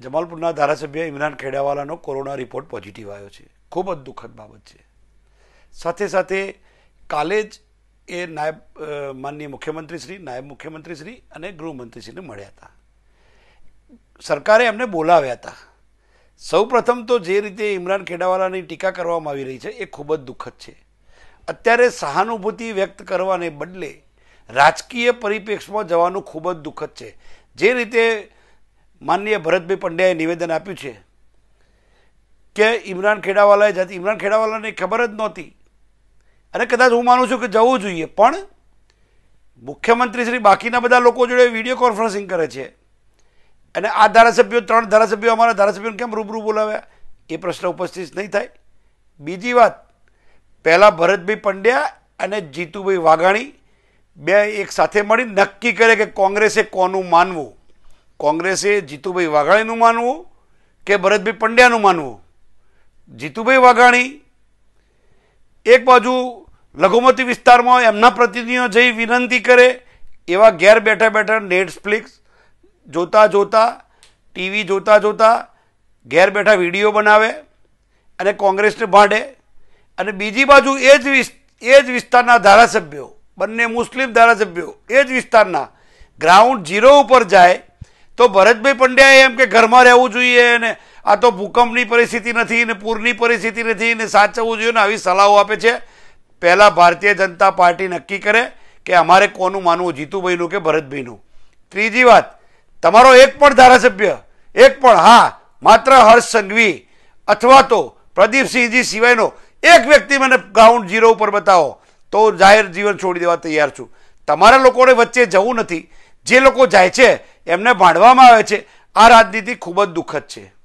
જમાલપુરના ધારાસભ્ય ઇમરાન ખેડાવાલાનો corona report positive આવ્યો છે. ખૂબ જ દુઃખદ બાબત છે. સાથે સાથે કાલે જ એ નાયબ માનનીય મુખ્યમંત્રી શ્રી, નાયબ મુખ્યમંત્રી શ્રી અને ગૃહમંત્રીશ્રીને મળ્યા હતા. સરકારે એમને બોલાવ્યા હતા. સૌ પ્રથમ તો જે રીતે ઇમરાન ખેડાવાલાની ટીકા કરવામાં આવી રહી છે, એ ખૂબ જ દુઃખદ છે. અત્યારે સહાનુભૂતિ વ્યક્ત કરવાને બદલે રાજકીય પરિપ્રેક્ષમાં જવાનું ખૂબ જ દુઃખદ છે. જે રીતે માનનીય ભરતભાઈ પંડ્યાએ નિવેદન આપ્યું છે કે ઇમરાન ખેડાવાલાએ જતી ઇમરાન ખેડાવાલાને ખબર જ નહોતી. અને કદાચ હું માનું છું કે જવું જોઈએ, પણ મુખ્યમંત્રી શ્રી બાકીના બધા લોકો જોડે વીડિયો કોન્ફરન્સિંગ કરે છે. અને આ ધારાસભ્યો, ત્રણ ધારાસભ્યો અમારા ધારાસભ્યોને કેમ રૂબરૂ બોલાવ્યા? એ પ્રશ્ન ઉપસ્થિત નહીં થાય. બીજી વાત, પહેલાં ભરતભાઈ પંડ્યા અને જીતુભાઈ વાઘાણી બે એક સાથે મળી નક્કી કરે કે કોંગ્રેસે કોનું માનવું. કોંગ્રેસે જીતુભાઈ વાઘાણીનું માનવું કે ભરતભાઈ પંડ્યાનું માનવું? જીતુભાઈ વાઘાણી એક બાજુ લઘુમતી વિસ્તારમાં એમના પ્રતિનિધિઓ જઈ વિનંતી કરે, એવા ઘેર બેઠા બેઠા નેટફ્લિક્સ જોતા જોતા ટીવી જોતા જોતા ઘેર બેઠા વીડિયો બનાવે અને કોંગ્રેસને ભાંડે. અને બીજી બાજુ એ જ એ જ વિસ્તારના ધારાસભ્યો, બંને મુસ્લિમ ધારાસભ્યો, એ જ વિસ્તારના ગ્રાઉન્ડ ઝીરો ઉપર જાય તો ભરતભાઈ પંડ્યાએ એમ કે ઘરમાં રહેવું જોઈએ ને આ તો ભૂકંપની પરિસ્થિતિ નથી ને પૂરની પરિસ્થિતિ નથી ને સાચવવું જોઈએ ને આવી સલાહો આપે છે. પહેલાં ભારતીય જનતા પાર્ટી નક્કી કરે કે અમારે કોનું માનવું, જીતુભાઈનું કે ભરતભાઈનું? ત્રીજી વાત, તમારો એક પણ ધારાસભ્ય, એક પણ, હા, માત્ર હર્ષ સંઘવી અથવા તો પ્રદીપસિંહજી સિવાયનો એક વ્યક્તિ મને ગ્રાઉન્ડ ઝીરો ઉપર બતાવો, તો જાહેર જીવન છોડી દેવા તૈયાર છું. તમારા લોકોને વચ્ચે જવું નથી. જે લોકો જાય છે એમને ભાંડવામાં આવે છે. આ રાજનીતિ ખૂબ જ દુઃખદ છે.